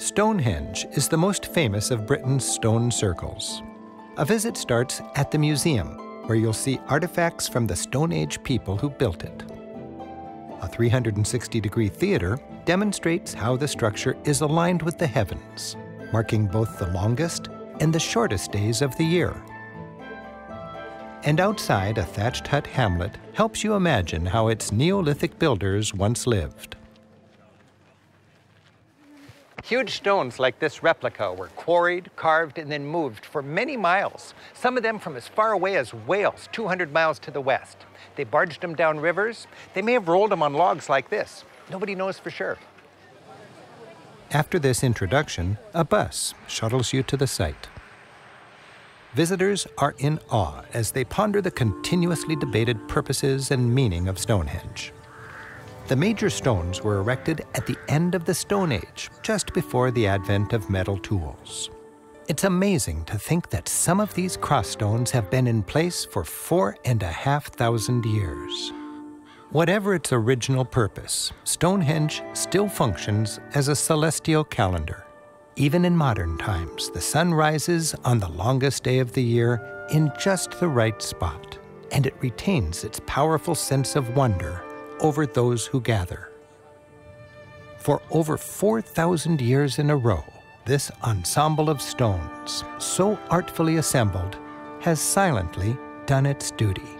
Stonehenge is the most famous of Britain's stone circles. A visit starts at the museum, where you'll see artifacts from the Stone Age people who built it. A 360 degree theater demonstrates how the structure is aligned with the heavens, marking both the longest and the shortest days of the year. And outside, a thatched hut hamlet helps you imagine how its Neolithic builders once lived. Huge stones like this replica were quarried, carved, and then moved for many miles, some of them from as far away as Wales, 200 miles to the west. They barged them down rivers. They may have rolled them on logs like this. Nobody knows for sure. After this introduction, a bus shuttles you to the site. Visitors are in awe as they ponder the continuously debated purposes and meaning of Stonehenge. The major stones were erected at the end of the Stone Age, just before the advent of metal tools. It's amazing to think that some of these cross stones have been in place for four and a half thousand years. Whatever its original purpose, Stonehenge still functions as a celestial calendar. Even in modern times, the sun rises on the longest day of the year in just the right spot, and it retains its powerful sense of wonder over those who gather. For over 4,000 years in a row, this ensemble of stones, so artfully assembled, has silently done its duty.